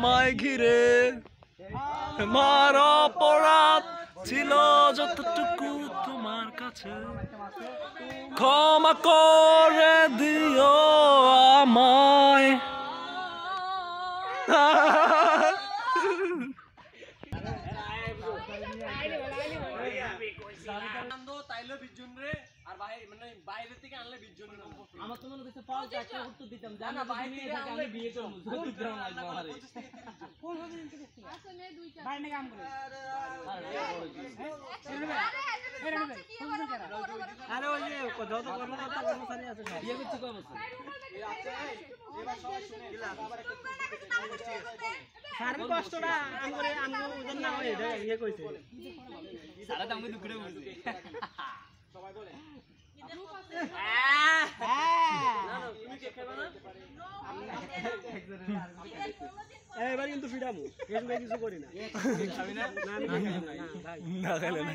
তোমায় ঘিরে। আমার অপরাধ ছিল যতটুকু তোমার কাছে। ক্ষমা করে দিও আমায়। তাইলে বিজন রে। আর বাইরে মানে বাইরে থেকে আনলে বিজন আমার তো মনে হচ্ছে পাঁচ একটা উত্তর দিতাম জানা না, না বাইরে বাইরে থেকে থাকে আনলে আমি বিয়ে করব যৌতুক দেওয়া লাগবে আমারে আরে ওই যত কর্মকর্তা কর্মচারী আছে বিয়ে করছি কয় বছর সারের কষ্টটা আমরে আমগো ওজন না হয় এটা ইয়ে কইছে সারা তো আমাকে দুপুরে বলছে তুমি কে খাবে না এই, এবার কিন্তু ফিরামু কিছু করি না আমি না না না,